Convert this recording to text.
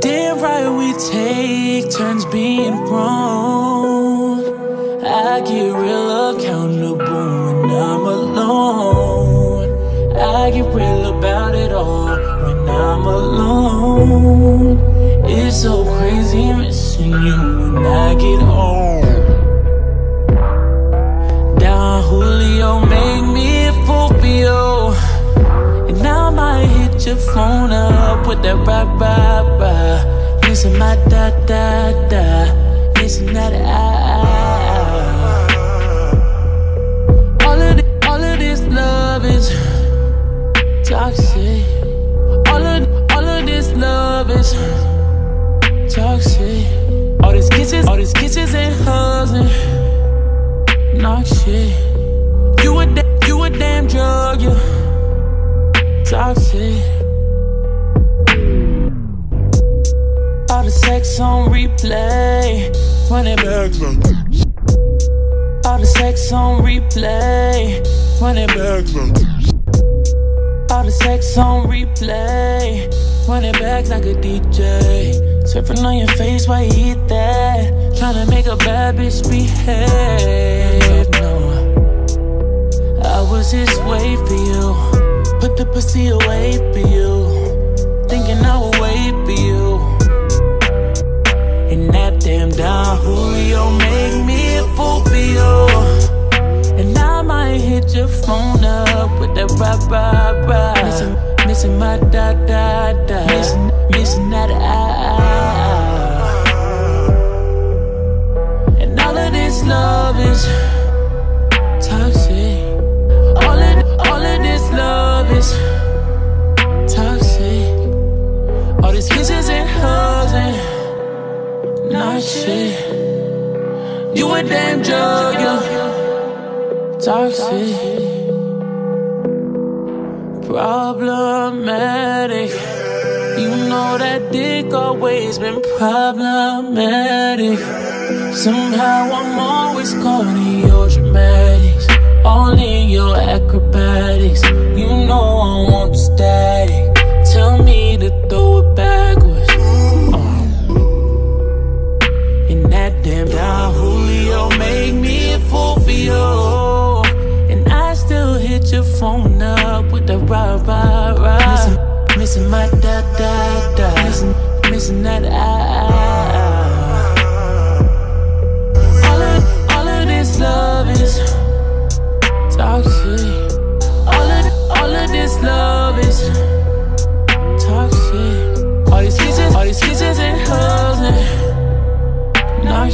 Damn right we take turns being wrong. I get real accountable when I'm alone. I get real about it all when I'm alone. It's so crazy missing you when I get home. Down Julio make me a Fulvio. And I might hit your phone up with that rah rah. Missing my da da da. Missing that ah. All of, thi- all of this love is toxic. All of, all of this love is toxic. All these kisses, all these kisses and hugs and knock shit. You a sex on replay, run it back. All the sex on replay, run it back. All the sex on replay, run it back like a DJ. Surfing on your face while you eat that. Tryna make a bad bitch behave. No, I was this way for you. Put the pussy away for you. Thinking I would your phone up with that rah rah rah. Missing, missing my da da da. Missing, missing that ah ah. And all of this love is toxic. All of, all of this love is toxic. All these kisses and hugs and not shit. You a damn you toxic, problematic. You know that dick always been problematic. Somehow I'm always caught in your dramatics, all in your rah rah rah. Missing, missing my da da da. Missing, missing that ah ah. ah. All of, all of this love is toxic. All of, all of this love is toxic. All these kisses, all these kisses and hugs and knock